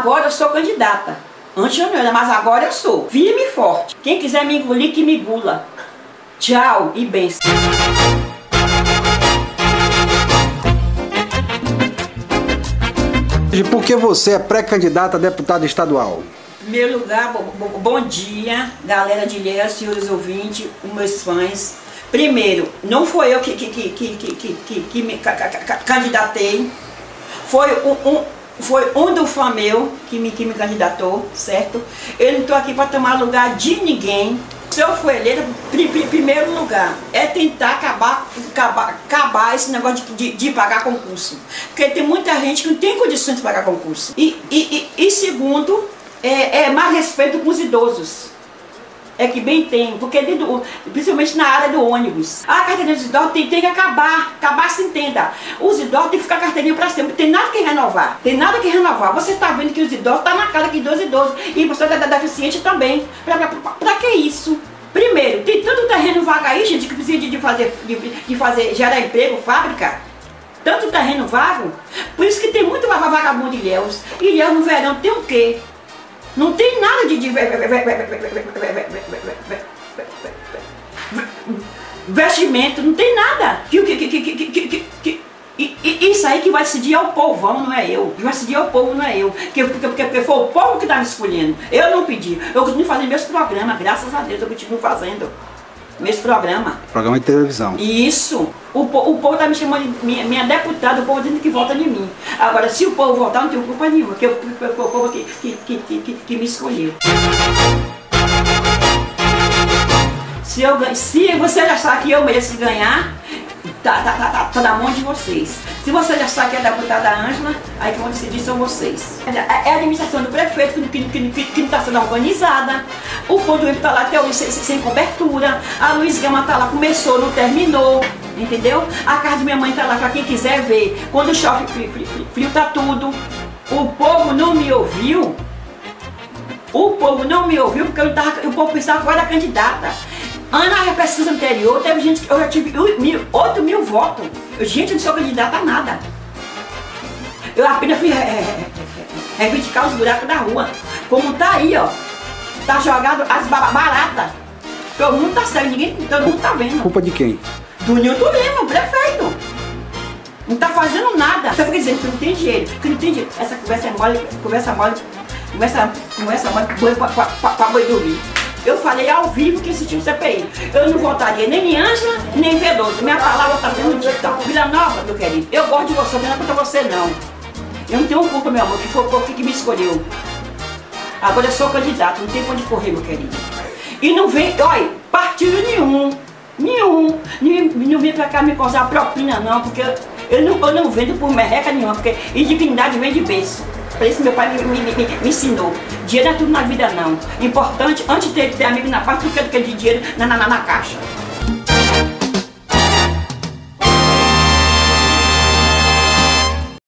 Agora eu sou candidata. Antes eu não era, mas agora eu sou. Firme e forte. Quem quiser me engolir, que me engula. Tchau e bênção. E por que você é pré-candidata a deputada estadual? Em primeiro lugar, bo- bo- bom dia, galera de Ilhéus, senhores ouvintes, meus fãs. Primeiro, não foi eu que, que, que, que, que, que, que, me ca- ca- ca- candidatei, foi um, um- foi um do fã meu que me, que me candidatou, certo? Eu não estou aqui para tomar lugar de ninguém. Se eu for eleita, pri, pri- primeiro lugar, é tentar acabar, acabar, acabar esse negócio de, de, de pagar concurso. Porque tem muita gente que não tem condições de pagar concurso. E, e, e, e segundo, é, é mais respeito com os idosos. É que bem tem, porque do- principalmente na área do ônibus. A carteirinha dos idosos tem, tem que acabar, acabar se entenda. Os idosos têm que ficar carteirinha para sempre, tem nada que renovar, tem nada que renovar. Você está vendo que os idosos tá na cara que dos idosos e pessoa da, da deficiente também. Pra que isso? Primeiro, tem tanto terreno vago aí, gente, que precisa de, de fazer, de, de fazer, gerar emprego, fábrica. Tanto terreno vago. Por isso que tem muito va- vagabundo em Ilhéus. Ilhéus no verão tem o quê? Não tem nada de. Vestimento, não tem nada. Que, que, que, que, que, que, e, isso aí que vai decidir é o povão, não é eu. Que vai decidir é o povo, não é eu. Porque, porque, porque, porque foi o povo que estava escolhendo. Eu não pedi. Eu continuo fazendo meus programas, graças a Deus eu continuo fazendo meus programas. Programa de televisão. Isso. O, o povo está me chamando de minha, minha deputada, o povo dizendo que vota em mim. Agora, se o povo votar, não tenho culpa nenhuma, porque eu- foi o povo que, que, que, que, que, que me escolheu. Se, eu, se você achar que eu mereço ganhar, tá, tá, tá, tá, tá na mão de vocês. Se você achar que é deputada Ângela, aí que vão decidir são vocês. É é a administração do prefeito que, que, que, que, que não está sendo organizada. O ponto está lá até hoje sem, sem- cobertura. A Luiz Gama está lá, começou, não terminou. Entendeu? A casa de minha mãe está lá para quem quiser ver. Quando chove frio, frio, frio, tá tudo. O povo não me ouviu. O povo não me ouviu porque eu tava, o povo pensava que eu era candidata. Na pesquisa anterior, teve gente que eu já tive mil, 8 mil votos. Eu, gente, eu não sou candidata a nada. Eu apenas fui é, é, é, é, reivindicar os buracos da rua. Como tá aí, ó. Tá jogado as ba- baratas. Todo mundo tá cego, ninguém, todo mundo tá vendo. Culpa de quem? Do Nilton Lima, o prefeito. Não tá fazendo nada. Você fica dizendo que não tem dinheiro, que não tem dinheiro. Essa conversa é mole, conversa mole, conversa, conversa mole boi pra, pra, pra, pra boi dormir. Eu falei ao vivo que esse tipo de CPI. Eu não votaria nem em Ângela, nem em Veloso. Minha palavra tá sendo dita. Vila Nova, meu querido. Eu gosto de você, não é contra você, não. Eu não tenho culpa, meu amor, que foi o povo que me escolheu. Agora eu sou candidato, não tem pra onde correr, meu querido. E não vem, olha, partido nenhum, nenhum, não vem pra cá me causar propina não, porque eu, não, eu não vendo por merreca nenhuma, porque indignidade vem de berço. Por isso meu pai me, me, me, me ensinou. Dinheiro é tudo na vida não. Importante, antes de ter, ter amigo na parte do que, de dinheiro na, na- na caixa.